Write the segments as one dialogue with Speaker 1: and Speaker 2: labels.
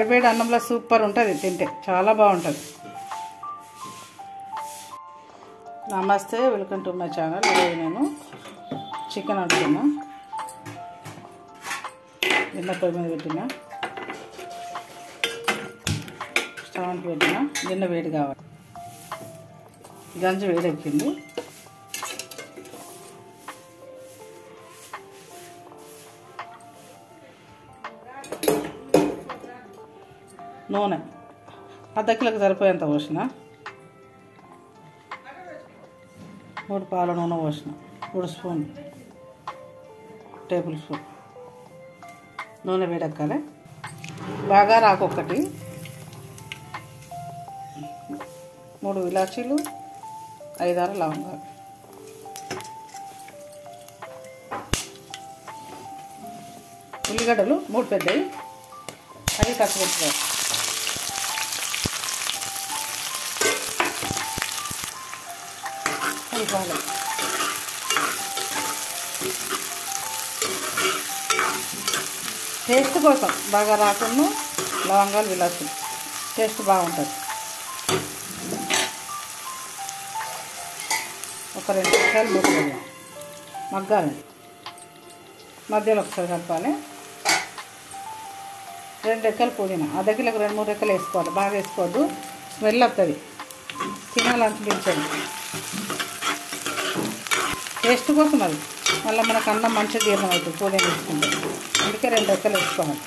Speaker 1: వేడివేడి అన్నంలో సూపర్ ఉంటుంది తింటే చాలా బాగుంటుంది. నమస్తే వెల్కమ్ టు మై ఛానల్. ఈరోజు నేను చికెన్ వండుతున్నా. నిన్న పొయ్యి మీద పెట్టిన. స్టవ్ పెట్టిన. గిన్నె వేడి కావాలి. గంజి వేడెక్కింది. నూనె. అర్ధ కిలోకి సరిపోయేంత పోసిన. మూడు పాల నూనె పోసిన. మూడు స్పూన్ టేబుల్ స్పూన్. నూనె వేడెక్కాలి. బాగా రాకు ఒకటి మూడు ఇలాచీలు ఐదారు లవంగాలు. ఉల్లిగడ్డలు మూడు పెద్దవి అవి కట్టుకుంటున్నారు ఇవ్వాలి టేస్ట్ కోసం బాగా రాకుండా లవంగాలు విలాసులు. టేస్ట్ బాగుంటుంది. ఒక రెండు నిమిషాలు మూత మగ్గాలి. మధ్యలో ఒకసారి కలపాలి. రెండు రెక్కలు పుదీనా. అర్ధ కిలోకి రెండు మూడు రెక్కలు వేసుకోవాలి. బాగా వేసుకోవద్దు. స్మెల్ వస్తుంది తినాలనిపించండి టేస్ట్ కోసం అది. మళ్ళీ మనకు అన్నం మంచిగా జీర్ణం అవుతుంది పుదీనా వేసుకుంటే. అందుకే రెండు రెక్కలు వేసుకోవాలి.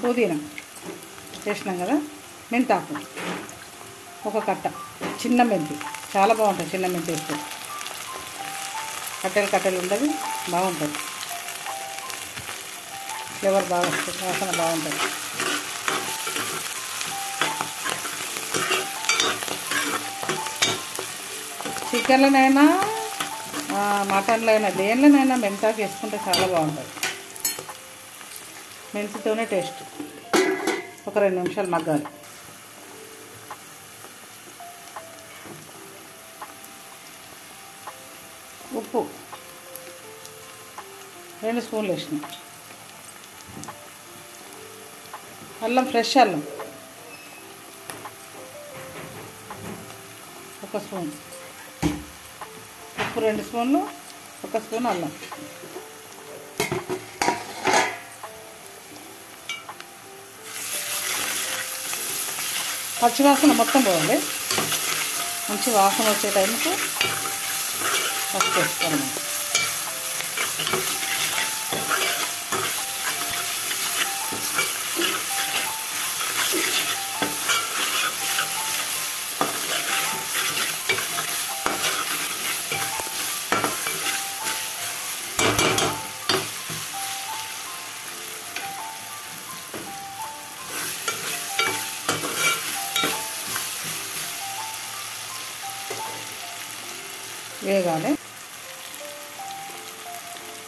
Speaker 1: పుదీనా. చేసినాం కదా? మెంతాకు. ఒక కట్ట. చిన్న మెంతి. చాలా బాగుంటుంది చిన్న మెంతి వేస్తే. కట్టెలు కట్టెలు ఉండదు బాగుంటుంది. ఫ్లేవర్ బాగా వస్తుంది వాసన బాగుంటుంది. చికెన్లోనైనా మటన్లో అయినా దేనిలోనైనా మెంతాకు వేసుకుంటే చాలా బాగుంటుంది. మెంతితోనే టేస్ట్. ఒక రెండు నిమిషాలు మగ్గాలి. ఉప్పు. రెండు స్పూన్లు వేసినాయి అల్లం ఫ్రెష్ అల్లం. ఒక స్పూన్. ఉప్పు రెండు స్పూన్లు ఒక స్పూన్ అల్లం. పచ్చివాసన మొత్తం పోవాలి. మంచి వాసన వచ్చే టైంకి ఫస్ట్ వేసుకోవాలి. వేగాలి.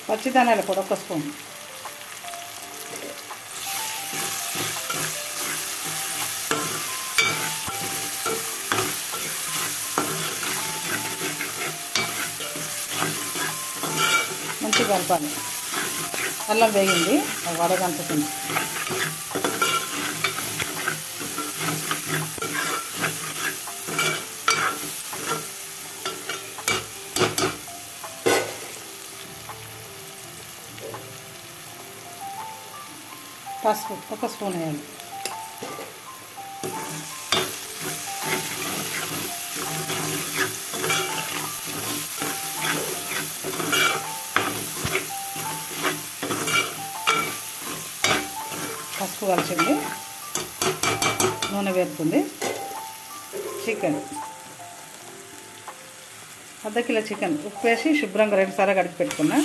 Speaker 1: పచ్చిదానాల కూడా ఒక స్పూన్. మంచిగా కలపాలి. అల్లం వేగింది. అది వడగంటుతుంది పసుపు ఒక స్పూన్ వేయాలి పసుపు కలిసింది నూనె వేరుతుంది చికెన్. అర్ధ కిలో చికెన్ ఉప్పు వేసి శుభ్రంగా రెండుసార్లు కడిగి పెట్టుకున్నా.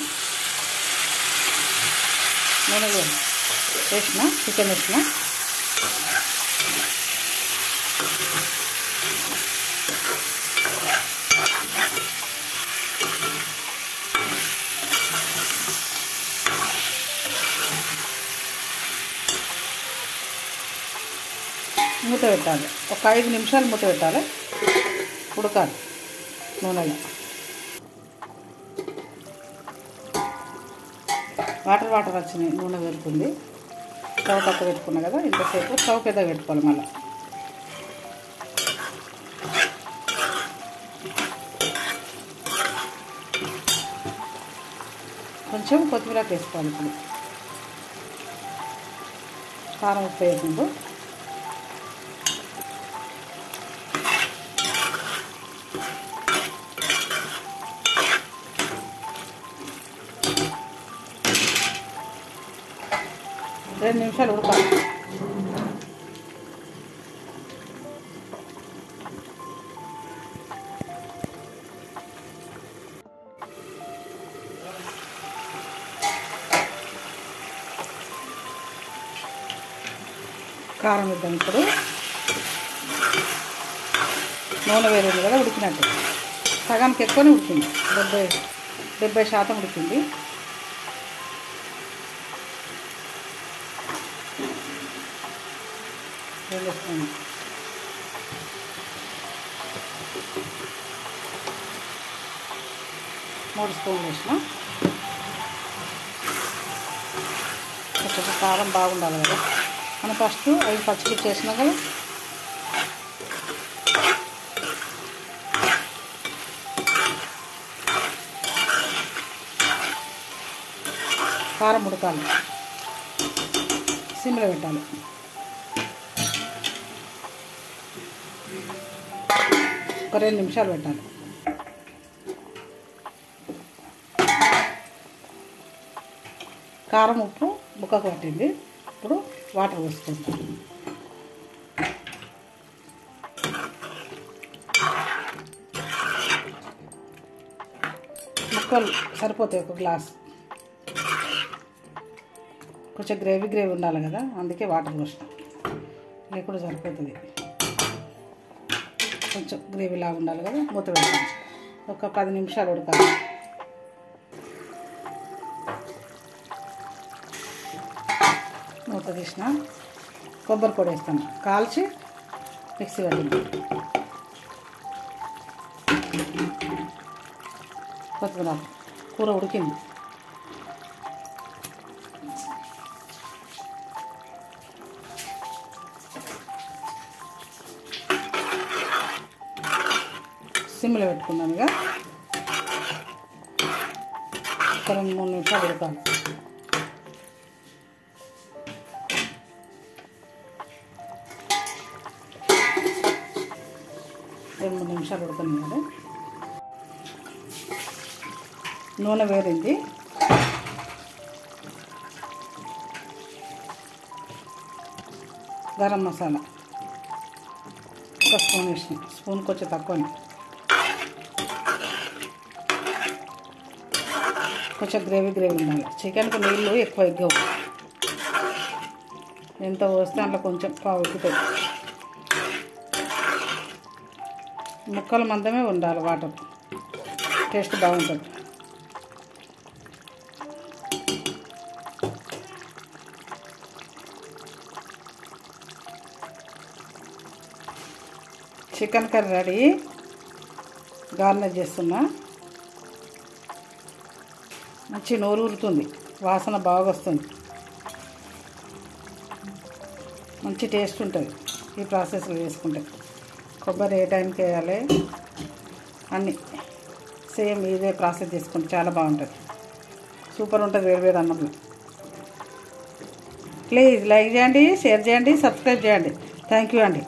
Speaker 1: నూనె వేసిన చికెన్ వేసిన. మూత పెట్టాలి. ఒక ఐదు నిమిషాలు మూత పెట్టాలి. ఉడకాలి నూనెలో. వాటర్ వాటర్ వచ్చినాయి. నూనె పెడుతుంది స్టవ్ పక్క పెట్టుకున్నా కదా ఇంతసేపు స్టవ్ పెద్దగా పెట్టుకోవాలి మళ్ళీ. కొంచెం కొత్తిమీర వేసుకోవాలి ఇప్పుడు. కారం ఉప్పు వేయకుండా రెండు నిమిషాలు ఉడకాలి. కారం ఇద్దాం ఇప్పుడు. నూనె వేరేది కదా ఉడికినట్టు. సగానికి ఎక్కువనే ఉడికింది. డెబ్బై డెబ్బై శాతం ఉడికింది. రెండు స్పూన్లు మూడు స్పూన్లు వేసిన. కొంచెం కారం బాగుండాలి కదా. మనం ఫస్ట్ ఐదు పచ్చిమిర్చి వేసినా కదా. కారం ఉడకాలి. సిమ్లో పెట్టాలి. ఒక రెండు నిమిషాలు పెట్టాలి. కారం ఉప్పు బుక్కకు పట్టింది. ఇప్పుడు వాటర్ పోసుకుంటాం. ముక్కలు సరిపోతాయి ఒక గ్లాస్. కొంచెం గ్రేవీ గ్రేవీ ఉండాలి కదా అందుకే వాటర్ పోసిన లేకుండా సరిపోతుంది. కొంచెం గ్రేవీ లాగా ఉండాలి కదా మూత పెడతాం ఒక పది నిమిషాలు ఉడకాలి. మూత తీసిన కొబ్బరి పొడి వేస్తాను కాల్చి మిక్సీ పట్టింది కొత్తిమీర కూర ఉడికింది. సిమ్లో పెట్టుకున్నాను ఇక ఒక రెండు మూడు నిమిషాలు పెడతాను. రెండు మూడు నిమిషాలు ఉడకని నూనె వేరింది. గరం మసాలా. ఒక స్పూన్ వేసిన. స్పూన్ కొంచెం తక్కువనే. కొంచెం గ్రేవీ గ్రేవీ ఉండాలి. చికెన్కి నీళ్ళు ఎక్కువ ఎగ్గవు. ఎంత పోస్తే అందులో కొంచెం పావు ఎక్కుతాయి ముక్కలు మందమే ఉండాలి వాటర్. టేస్ట్ బాగుంటుంది. Chicken curry ready. గార్నిష్ చేస్తున్నా. మంచి నోరు ఊరుతుంది వాసన బాగా వస్తుంది మంచి టేస్ట్ ఉంటుంది ఈ ప్రాసెస్లో చేసుకుంటే. కొబ్బరి ఏ టైంకి వేయాలి? అన్నీ. సేమ్ ఇదే ప్రాసెస్ చేసుకుంటే చాలా బాగుంటుంది. సూపర్ ఉంటుంది వేరు వేరు అన్నంలో. ప్లీజ్ లైక్ చేయండి షేర్ చేయండి సబ్స్క్రైబ్ చేయండి. థ్యాంక్ యూ అండి.